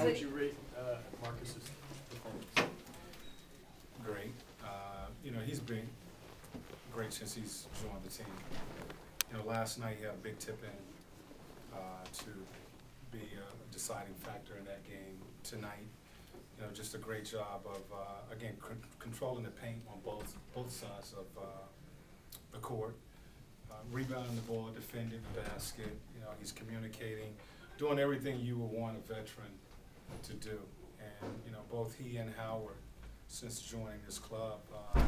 How would you rate uh, Marcus's performance? great. Uh, you know, he's been great since he's joined the team. You know, last night he had a big tip in uh, to be a deciding factor in that game. Tonight, you know, just a great job of uh, again con- controlling the paint on both both sides of uh, the court, uh, rebounding the ball, defending the basket. You know, he's communicating, doing everything you would want a veteran to do. And you know, both he and Howard since joining this club uh,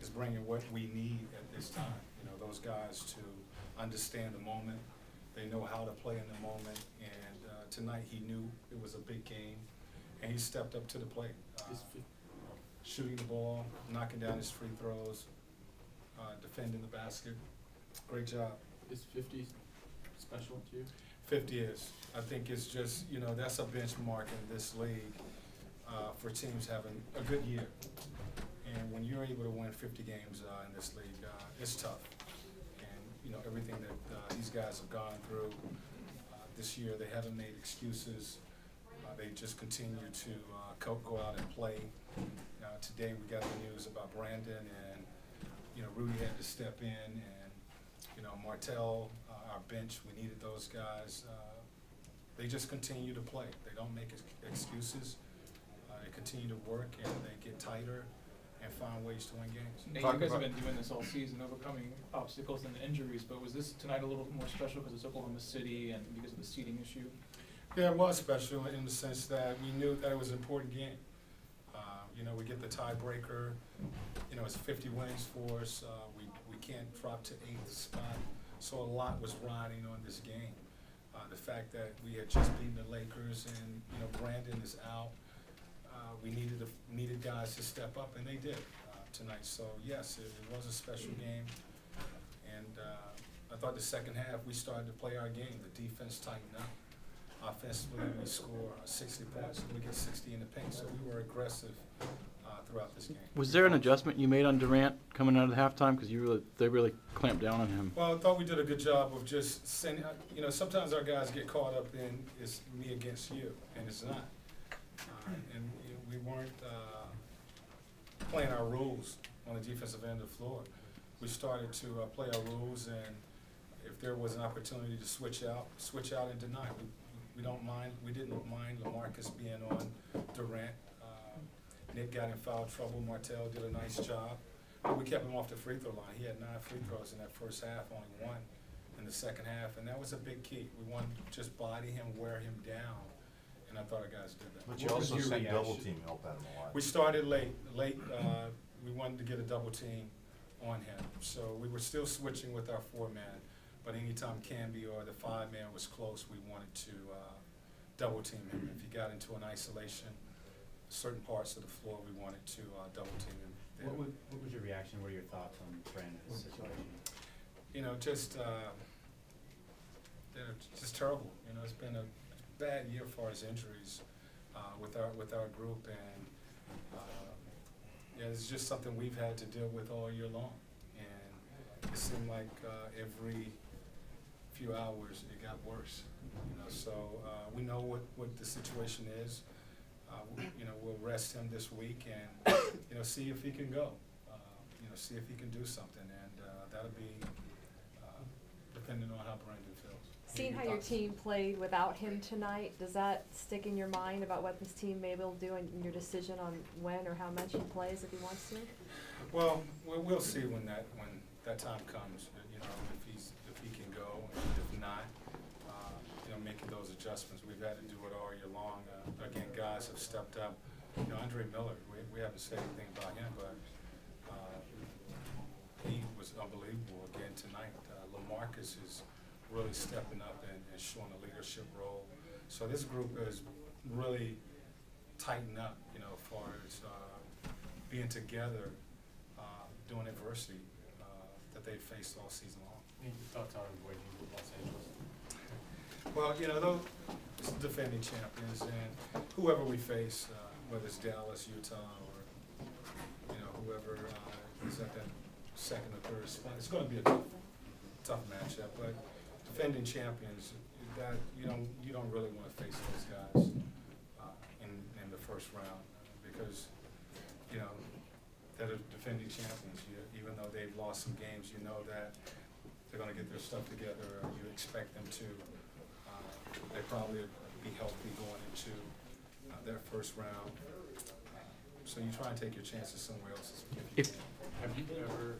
is bringing what we need at this time. You know, those guys to understand the moment. They know how to play in the moment. And uh, tonight he knew it was a big game, and he stepped up to the plate, uh, shooting the ball, knocking down his free throws, uh, defending the basket. Great job. Is fifty special to you? 50 is. I think it's just, you know, that's a benchmark in this league uh, for teams having a good year. And when you're able to win 50 games uh, in this league, uh, it's tough. And, you know, everything that uh, these guys have gone through uh, this year, they haven't made excuses. Uh, They just continue to go out and play. Today, we got the news about Brandon and, you know, Rudy had to step in and, you know, Martell, uh, our bench, we needed those guys. Uh, They just continue to play. They don't make ex- excuses. Uh, They continue to work and they get tighter and find ways to win games. Nate, Talk you guys have been doing this all season, overcoming obstacles and injuries, but was this tonight a little more special because it's Oklahoma City and because of the seating issue? Yeah, it was special in the sense that we knew that it was an important game. Uh, You know, we get the tiebreaker, you know, it's fifty wins for us, uh, we, we can't drop to eighth spot. So a lot was riding on this game. Uh, the fact that we had just beaten the Lakers and, you know, Brandon is out, uh, we needed, a- needed guys to step up, and they did, uh, tonight. So, yes, it, it was a special game. And, uh, I thought the second half, we started to play our game, the defense tightened up. Offensively, we score sixty points, and we get sixty in the paint, so we were aggressive, throughout this game. Was there an adjustment you made on Durant coming out of the halftime? Because you really, they really clamped down on him. Well, I thought we did a good job of just sending, uh, you know, sometimes our guys get caught up in it's me against you, and it's not. Uh, And you know, we weren't uh, playing our rules on the defensive end of the floor. We started to uh, play our rules, and if there was an opportunity to switch out, switch out and deny. We we don't mind, we didn't mind LaMarcus being on Durant. Nick got in foul trouble, Martell did a nice job. We kept him off the free throw line. He had nine free throws in that first half, only one in the second half, and that was a big key. We wanted to just body him, wear him down, and I thought our guys did that. But you What also your said double team help out him a lot. We started late, late, uh, we wanted to get a double team on him, so we were still switching with our four-man, but anytime Camby or the five-man was close, we wanted to, uh, double team him. If he got into an isolation, certain parts of the floor, we wanted to, uh, double team him. What would, what was your reaction, what are your thoughts on Brandon's situation? you know, just, uh, they're just terrible, you know, it's been a bad year for his injuries, uh, with our, with our group, and, uh, yeah, it's just something we've had to deal with all year long, and it seemed like, uh, every few hours, it got worse, you know, so, uh, we know what, what the situation is, uh, you know, we'll rest him this week and, you know, see if he can go, uh, you know, see if he can do something, and, uh, that'll be, uh, depending on how Brandon feels. Seeing how your team played without him tonight, does that stick in your mind about what this team may be able to do in in your decision on when or how much he plays if he wants to? Well, we'll, see when that, when that time comes, you know, if he's, if he can go, and if not, making those adjustments. We've had to do it all year long. Uh, again, guys have stepped up. You know, Andre Miller, we, we haven't said anything about him, but, uh, he was unbelievable again tonight. Uh, LaMarcus is really stepping up and, and showing a leadership role. So this group is really tightened up, you know, as far as, uh, being together, uh, during adversity, uh, that they faced all season long. Any thoughts on avoiding Los Angeles? Well, you know, those defending champions and whoever we face, uh, whether it's Dallas, Utah, or you know whoever uh, is at that second or third spot, it's going to be a tough, tough matchup. But defending champions, that you don't you don't really want to face those guys uh, in in the first round because you know that are defending champions. You, even though they've lost some games, you know that they're going to get their stuff together. you expect them to they probably be healthy going into, uh, their first round. So you try and take your chances somewhere else if you If- Have you ever